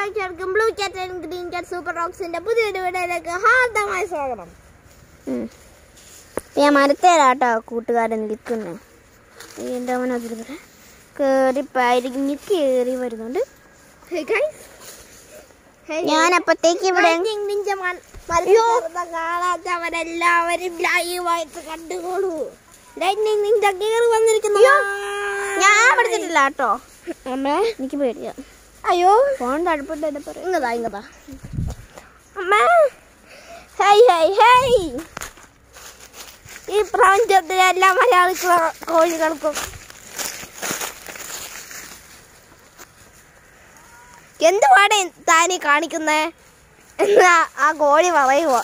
പ്രേക്ഷകർക്കും blue cat and green cat super റോക്സിന്റെ പുതിയൊരു വീഡിയോയിലേക്ക് ഹാർദമായ സ്വാഗതം. ഞാൻ മരത്തേലാട്ടോ കൂട്ടുകാരൻ നിൽക്കുന്നത് എന്റെ അവൻ അതിൽ കേറി പരിങ്ങി കയറി വരുന്നുണ്ട്. ഞാൻ അപ്പത്തേക്ക് ഇവിടെ കാണാത്തവരെല്ലാവരും ലൈവായിട്ട് കണ്ടുകൊള്ളൂ. ലൈറ്റിംഗ് നിന്റെ കയറി വന്നിരിക്കുന്നു. ഞാൻ പഠിച്ചിട്ടില്ല കേട്ടോ. അമ്മേ. എനിക്ക് പേടിയാ. അയ്യോ. ഫോൺ പറയും. ഇങ്ങതാ ഇങ്ങതാ അമ്മേ. Hey hey hey. ഈ പ്രപഞ്ചത്തിലെ എല്ലാ മലയാളിക്ക് കോഴികൾക്കും. എന്തുവാണ് താനീ കാണിക്കുന്നേ? എന്നാ ആ കോഴി പറയുവോ?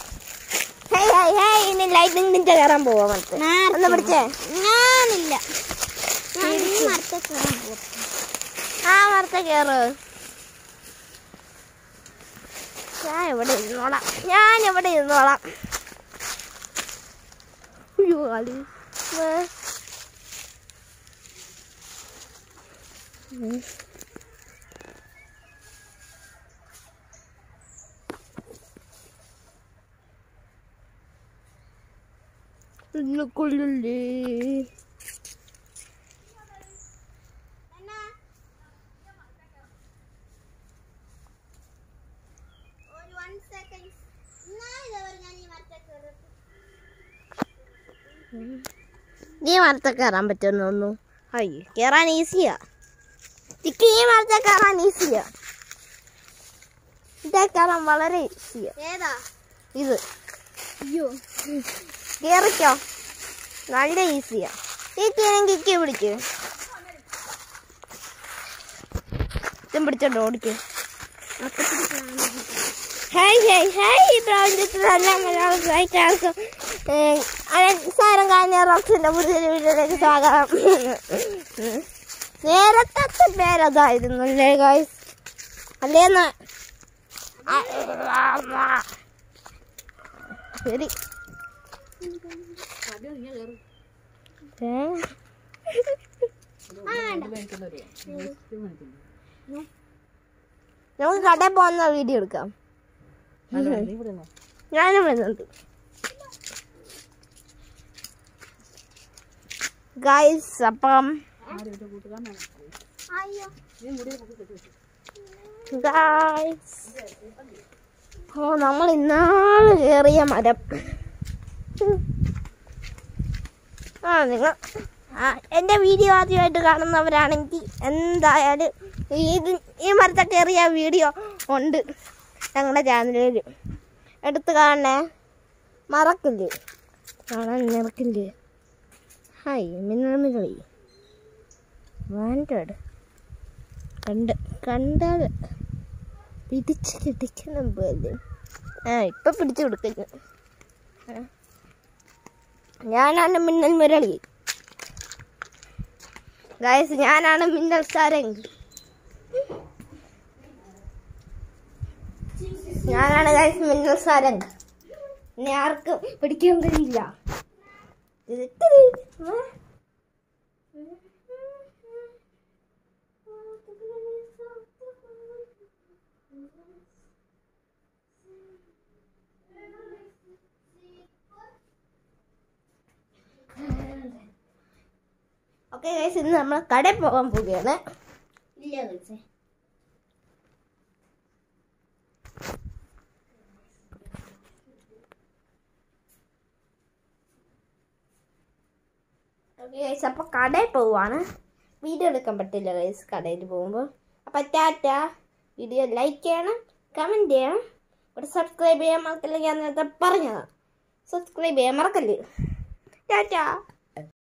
ഹേയ് ഹേയ് ഹേയ് ഇനി ലൈറ്റിംഗ് നിന്റെ കയറാൻ പോവാ മനസ്സിൽ ഒന്ന് പിടിച്ചേ. ഞാനില്ല. ആ മരത്തെ കയറ്. ഞാൻ ഇവിടെ ഇരുന്നോളാം. ഞാൻ ഇവിടെ ഇരുന്നോളാം. അയ്യോ കളി കൊള്ളില്ലേ ഈ മരത്തെ കയറാൻ പറ്റുമെന്ന് തോന്നുന്നു. അയ്യോ കയറാൻ ഈസിയാ. ചിക്ക് ഈ മരത്തെ കയറാൻ ഈസിയാ. ഇതേ കയറാൻ വളരെ ഈസിയാ. ഏതാ? ഇത്. അയ്യോ. കേറിക്കോ. നല്ല ഈസിയാ. ഈ തീരം കിക്കി പിടിക്ക്. ഇതും പിടിച്ചോണ്ട് ഓടിക്ക്. ഹായ് ഹായ് ഹായ് ഈ പ്രാവശ്യത്തിൽ നല്ല മലയാള സഹായിക്കാർക്കും സാരം കാഞ്ഞ റോക്സിന്റെ പുതിയ വീട്ടിലേക്ക് സ്വാഗതം. നേരത്തെ പേരതായിരുന്നു അല്ലേ ഗായ്സ് അല്ലേന്ന് ശരി? നമുക്ക് കടയിൽ പോകുന്ന വീഡിയോ എടുക്കാം ഞാനും വരുന്നുണ്ട്. ഗൈസ് അപ്പം ഗൈസ്. ഓ നമ്മൾ ഇന്നാൾ കയറിയ മരം. ആ നിങ്ങൾ ആ എന്റെ വീഡിയോ ആദ്യമായിട്ട് കാണുന്നവരാണെങ്കിൽ എന്തായാലും ഈ ഈ മരത്തെ കയറിയ വീഡിയോ ഉണ്ട്. ഞങ്ങളുടെ ചാനലിൽ എടുത്ത് കാണണേ. മറക്കില്ലേ? കാണാൻ മറക്കില്ലേ? ഹായ് മിന്നമികളി വാൻഡഡ് കണ്ട് കണ്ടാൽ പിടിച്ച് കിട്ടിക്കണം പോലെ. ആ ഇപ്പം പിടിച്ചു കൊടുക്കുന്നു. ഞാനാണ് മിന്നൽ മുരളി. ഗായസ് ഞാനാണ് മിന്നൽ സാരംഗ്. ഞാനാണ് ഗായസ് മിന്നൽ സാരംഗ്. എന്നെ ആർക്കും പിടിക്കാൻ കഴിയില്ല. ഓക്കെ ഗൈസ് ഇന്ന് നമ്മൾ കടയിൽ പോകാൻ പോവുകയാണ്. ഇല്ല ഗൈസേ ഓക്കെ ഗൈസ് അപ്പോൾ കടയിൽ പോവാണ്. വീഡിയോ എടുക്കാൻ പറ്റില്ല ഗൈസ് കടയിൽ പോകുമ്പോൾ അപ്പോൾ ടാറ്റ വീഡിയോ ലൈക്ക് ചെയ്യണം കമന്റ് ചെയ്യണം. ഇവിടെ സബ്സ്ക്രൈബ് ചെയ്യാൻ മറക്കില്ല ഞാൻ നേരത്തെ പറഞ്ഞതാണ് സബ്സ്ക്രൈബ് ചെയ്യാൻ മറക്കല്ലേ. ടാറ്റ.